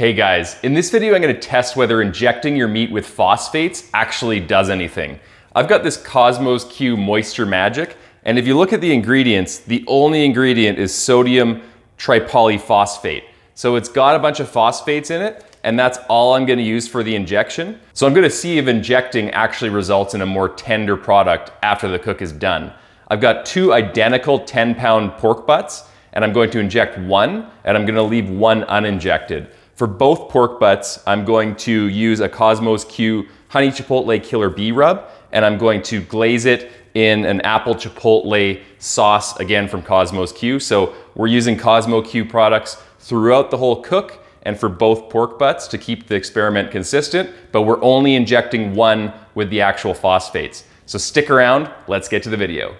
Hey guys, in this video I'm going to test whether injecting your meat with phosphates actually does anything. I've got this Kosmos Q Moisture Magic, and if you look at the ingredients, the only ingredient is sodium tripolyphosphate. So it's got a bunch of phosphates in it, and that's all I'm gonna use for the injection. So I'm gonna see if injecting actually results in a more tender product after the cook is done. I've got two identical 10 pound pork butts, and I'm going to inject one, and I'm gonna leave one uninjected. For both pork butts, I'm going to use a Kosmos Q Honey Chipotle Killer Bee Rub, and I'm going to glaze it in an apple chipotle sauce, again from Kosmos Q. So we're using Kosmo Q products throughout the whole cook and for both pork butts to keep the experiment consistent, but we're only injecting one with the actual phosphates. So stick around, let's get to the video.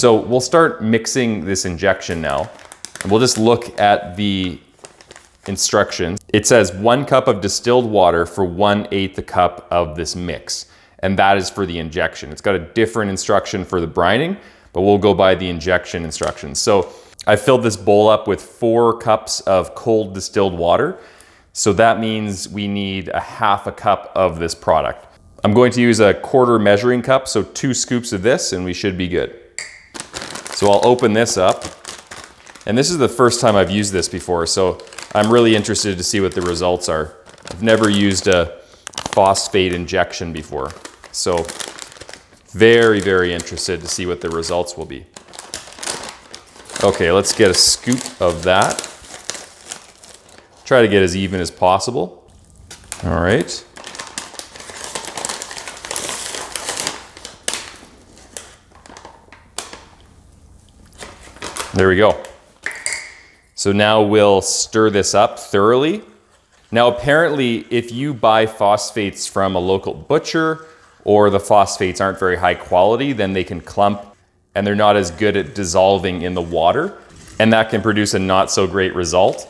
So we'll start mixing this injection now. And we'll just look at the instructions. It says one cup of distilled water for one eighth a cup of this mix. And that is for the injection. It's got a different instruction for the brining, but we'll go by the injection instructions. So I filled this bowl up with four cups of cold distilled water. So that means we need a half a cup of this product. I'm going to use a quarter measuring cup, so two scoops of this and we should be good. So I'll open this up. And this is the first time I've used this before, so I'm really interested to see what the results are. I've never used a phosphate injection before. So very, very interested to see what the results will be. Okay, let's get a scoop of that. Try to get as even as possible. All right. There we go. So now we'll stir this up thoroughly. Now apparently if you buy phosphates from a local butcher or the phosphates aren't very high quality, then they can clump and they're not as good at dissolving in the water and that can produce a not so great result.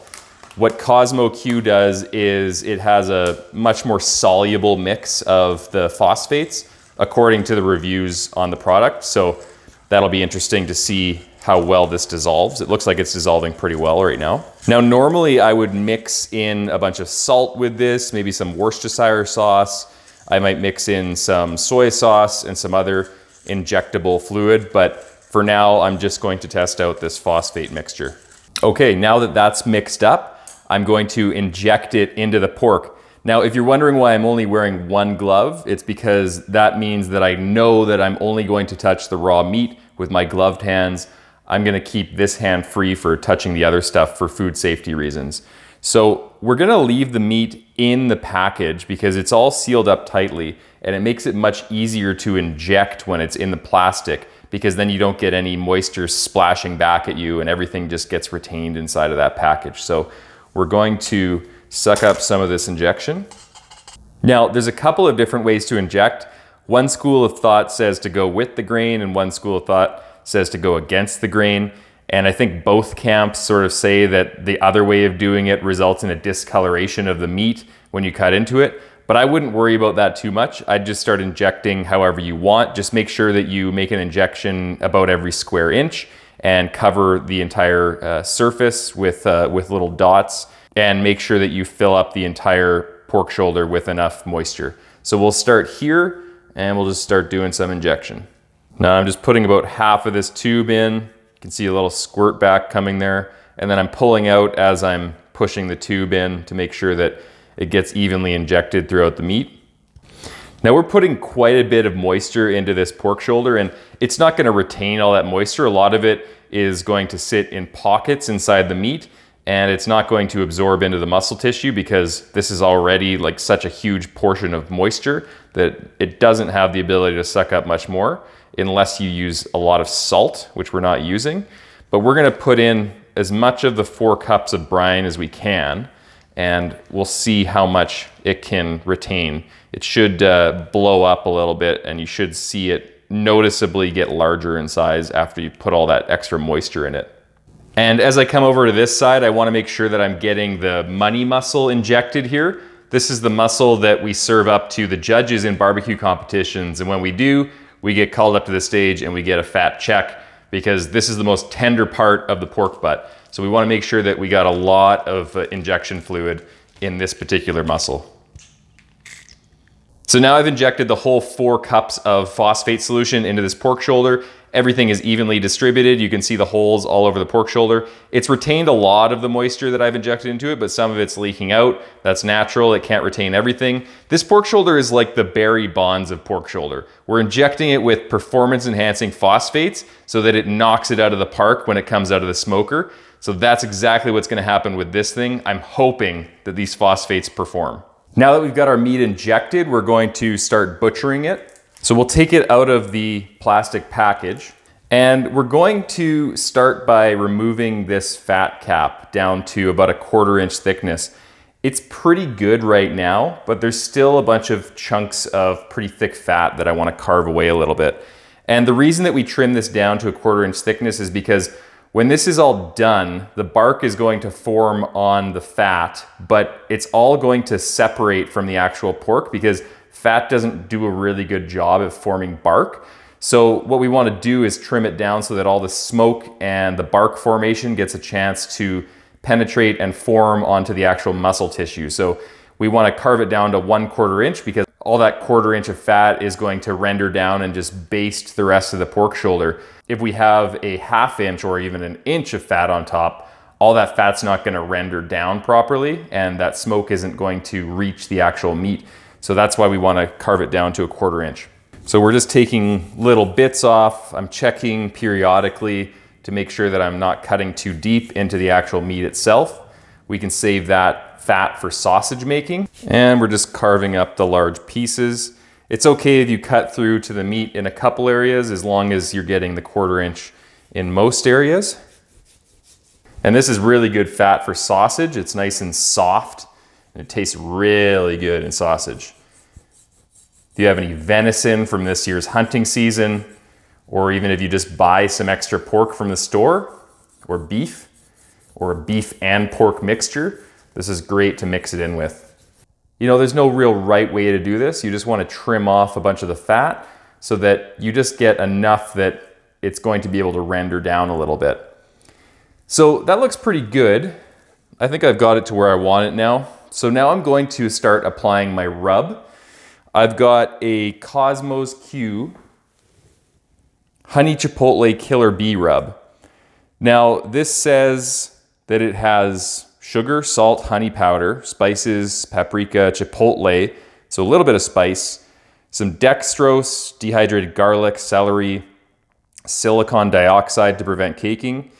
What Kosmo Q does is it has a much more soluble mix of the phosphates according to the reviews on the product. So that'll be interesting to see how well this dissolves. It looks like it's dissolving pretty well right now. Now, normally I would mix in a bunch of salt with this, maybe some Worcestershire sauce. I might mix in some soy sauce and some other injectable fluid, but for now, I'm just going to test out this phosphate mixture. Okay, now that that's mixed up, I'm going to inject it into the pork. Now, if you're wondering why I'm only wearing one glove, it's because that means that I know that I'm only going to touch the raw meat with my gloved hands. I'm gonna keep this hand free for touching the other stuff for food safety reasons. So we're gonna leave the meat in the package because it's all sealed up tightly and it makes it much easier to inject when it's in the plastic because then you don't get any moisture splashing back at you and everything just gets retained inside of that package. So we're going to suck up some of this injection. Now, there's a couple of different ways to inject. One school of thought says to go with the grain and one school of thought says to go against the grain. And I think both camps sort of say that the other way of doing it results in a discoloration of the meat when you cut into it. But I wouldn't worry about that too much. I'd just start injecting however you want. Just make sure that you make an injection about every square inch and cover the entire uh, surface with, uh, with little dots and make sure that you fill up the entire pork shoulder with enough moisture. So we'll start here and we'll just start doing some injection. Now I'm just putting about half of this tube in. You can see a little squirt back coming there. And then I'm pulling out as I'm pushing the tube in to make sure that it gets evenly injected throughout the meat. Now we're putting quite a bit of moisture into this pork shoulder and it's not gonna retain all that moisture. A lot of it is going to sit in pockets inside the meat and it's not going to absorb into the muscle tissue because this is already like such a huge portion of moisture that it doesn't have the ability to suck up much more unless you use a lot of salt, which we're not using. But we're gonna put in as much of the four cups of brine as we can, and we'll see how much it can retain. It should uh, blow up a little bit, and you should see it noticeably get larger in size after you put all that extra moisture in it. And as I come over to this side, I wanna make sure that I'm getting the money muscle injected here. This is the muscle that we serve up to the judges in barbecue competitions. And when we do, we get called up to the stage and we get a fat check because this is the most tender part of the pork butt. So we wanna make sure that we got a lot of uh, injection fluid in this particular muscle. So now I've injected the whole four cups of phosphate solution into this pork shoulder. Everything is evenly distributed. You can see the holes all over the pork shoulder. It's retained a lot of the moisture that I've injected into it, but some of it's leaking out. That's natural. It can't retain everything. This pork shoulder is like the Barry Bonds of pork shoulder. We're injecting it with performance enhancing phosphates so that it knocks it out of the park when it comes out of the smoker. So that's exactly what's gonna happen with this thing. I'm hoping that these phosphates perform. Now that we've got our meat injected, we're going to start butchering it. So we'll take it out of the plastic package and we're going to start by removing this fat cap down to about a quarter inch thickness. It's pretty good right now, but there's still a bunch of chunks of pretty thick fat that I wanna carve away a little bit. And the reason that we trim this down to a quarter inch thickness is because when this is all done, the bark is going to form on the fat, but it's all going to separate from the actual pork because fat doesn't do a really good job of forming bark. So what we want to do is trim it down so that all the smoke and the bark formation gets a chance to penetrate and form onto the actual muscle tissue. So we want to carve it down to one quarter inch because all that quarter inch of fat is going to render down and just baste the rest of the pork shoulder. If we have a half inch or even an inch of fat on top, all that fat's not gonna render down properly and that smoke isn't going to reach the actual meat. So that's why we wanna carve it down to a quarter inch. So we're just taking little bits off. I'm checking periodically to make sure that I'm not cutting too deep into the actual meat itself. We can save that fat for sausage making. And we're just carving up the large pieces. It's okay if you cut through to the meat in a couple areas as long as you're getting the quarter inch in most areas. And this is really good fat for sausage. It's nice and soft and it tastes really good in sausage. If you have any venison from this year's hunting season, or even if you just buy some extra pork from the store, or beef, or a beef and pork mixture, this is great to mix it in with. You know, there's no real right way to do this. You just want to trim off a bunch of the fat so that you just get enough that it's going to be able to render down a little bit. So that looks pretty good. I think I've got it to where I want it now. So now I'm going to start applying my rub. I've got a Kosmos Q Honey Chipotle Killer Bee Rub. Now this says that it has sugar, salt, honey powder, spices, paprika, chipotle, so a little bit of spice, some dextrose, dehydrated garlic, celery, silicon dioxide to prevent caking,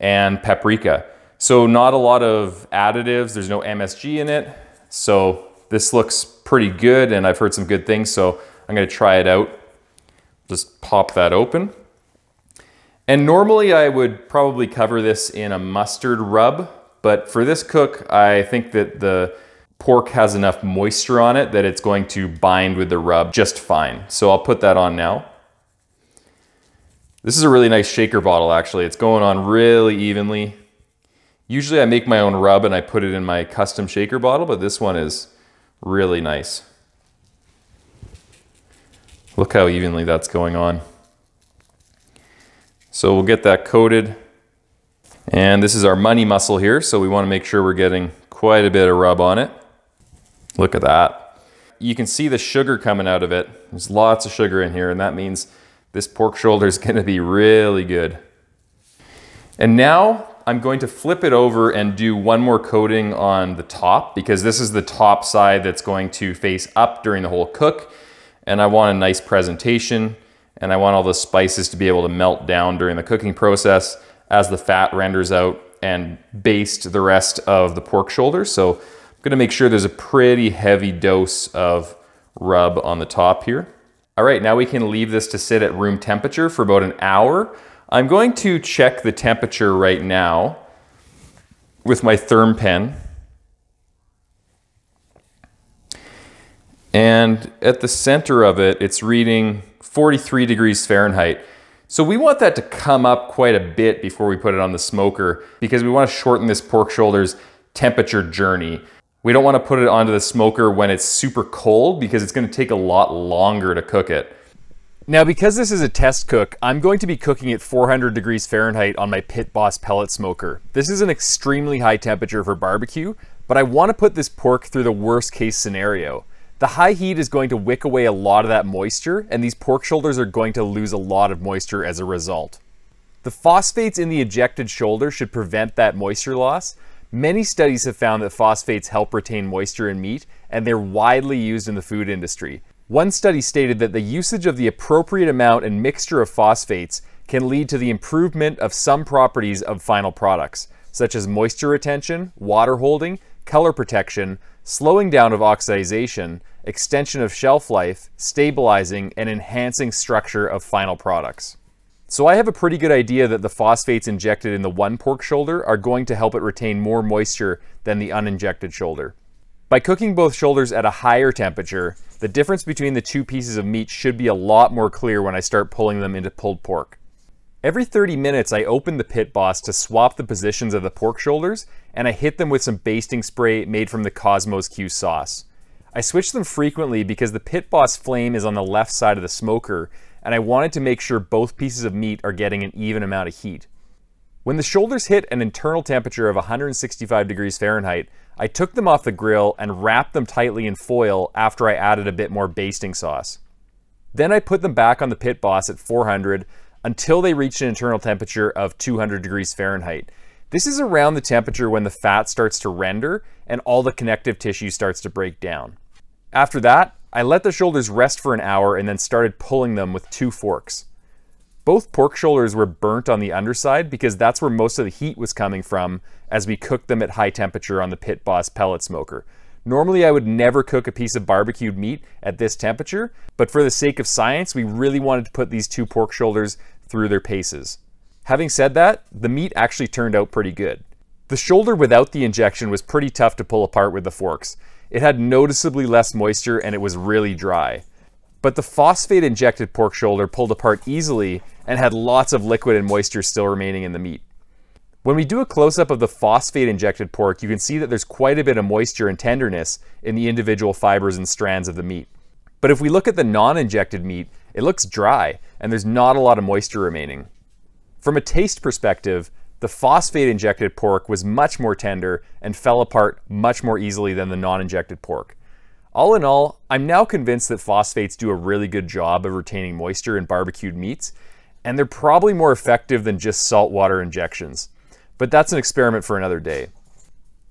and paprika. So not a lot of additives, there's no MSG in it. So this looks pretty good and I've heard some good things, so I'm gonna try it out. Just pop that open. And normally I would probably cover this in a mustard rub, but for this cook, I think that the pork has enough moisture on it that it's going to bind with the rub just fine. So I'll put that on now. This is a really nice shaker bottle actually. It's going on really evenly. Usually I make my own rub and I put it in my custom shaker bottle, but this one is really nice. Look how evenly that's going on. So we'll get that coated. And this is our money muscle here, so we wanna make sure we're getting quite a bit of rub on it. Look at that. You can see the sugar coming out of it. There's lots of sugar in here, and that means this pork shoulder is gonna be really good. And now I'm going to flip it over and do one more coating on the top because this is the top side that's going to face up during the whole cook. And I want a nice presentation and I want all the spices to be able to melt down during the cooking process as the fat renders out and baste the rest of the pork shoulder. So I'm gonna make sure there's a pretty heavy dose of rub on the top here. All right, now we can leave this to sit at room temperature for about an hour. I'm going to check the temperature right now with my Thermapen. And at the center of it, it's reading 43 degrees Fahrenheit. So we want that to come up quite a bit before we put it on the smoker because we want to shorten this pork shoulder's temperature journey. We don't want to put it onto the smoker when it's super cold because it's going to take a lot longer to cook it. Now, because this is a test cook, I'm going to be cooking at 400 degrees Fahrenheit on my Pit Boss pellet smoker. This is an extremely high temperature for barbecue, but I want to put this pork through the worst case scenario. The high heat is going to wick away a lot of that moisture, and these pork shoulders are going to lose a lot of moisture as a result. The phosphates in the ejected shoulder should prevent that moisture loss. Many studies have found that phosphates help retain moisture in meat, and they're widely used in the food industry. One study stated that the usage of the appropriate amount and mixture of phosphates can lead to the improvement of some properties of final products, such as moisture retention, water holding, color protection, slowing down of oxidation, extension of shelf life, stabilizing, and enhancing structure of final products. So I have a pretty good idea that the phosphates injected in the one pork shoulder are going to help it retain more moisture than the uninjected shoulder. By cooking both shoulders at a higher temperature, the difference between the two pieces of meat should be a lot more clear when I start pulling them into pulled pork. Every 30 minutes, I open the Pit Boss to swap the positions of the pork shoulders, and I hit them with some basting spray made from the Kosmos Q sauce. I switch them frequently because the Pit Boss flame is on the left side of the smoker, and I wanted to make sure both pieces of meat are getting an even amount of heat. When the shoulders hit an internal temperature of 165 degrees Fahrenheit, I took them off the grill and wrapped them tightly in foil after I added a bit more basting sauce. Then I put them back on the Pit Boss at 400 until they reach an internal temperature of 200 degrees Fahrenheit. This is around the temperature when the fat starts to render and all the connective tissue starts to break down. After that, I let the shoulders rest for an hour and then started pulling them with two forks. Both pork shoulders were burnt on the underside because that's where most of the heat was coming from as we cooked them at high temperature on the Pit Boss pellet smoker. Normally, I would never cook a piece of barbecued meat at this temperature, but for the sake of science, we really wanted to put these two pork shoulders through their paces. Having said that, the meat actually turned out pretty good. The shoulder without the injection was pretty tough to pull apart with the forks. It had noticeably less moisture and it was really dry. But the phosphate injected pork shoulder pulled apart easily and had lots of liquid and moisture still remaining in the meat. When we do a close-up of the phosphate injected pork, you can see that there's quite a bit of moisture and tenderness in the individual fibers and strands of the meat. But if we look at the non-injected meat, it looks dry and there's not a lot of moisture remaining. From a taste perspective, the phosphate injected pork was much more tender and fell apart much more easily than the non-injected pork. All in all, I'm now convinced that phosphates do a really good job of retaining moisture in barbecued meats, and they're probably more effective than just saltwater injections but that's an experiment for another day.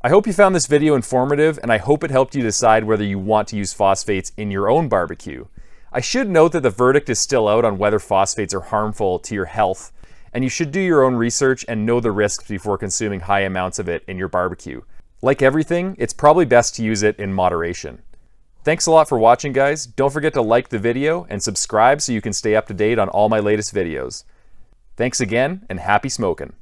I hope you found this video informative and I hope it helped you decide whether you want to use phosphates in your own barbecue. I should note that the verdict is still out on whether phosphates are harmful to your health, and you should do your own research and know the risks before consuming high amounts of it in your barbecue. Like everything, it's probably best to use it in moderation. Thanks a lot for watching guys. Don't forget to like the video and subscribe so you can stay up to date on all my latest videos. Thanks again and happy smoking.